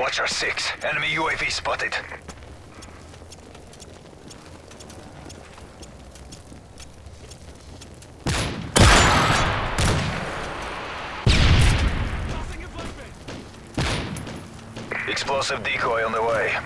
Watcher six. Enemy UAV spotted. Explosive decoy on the way.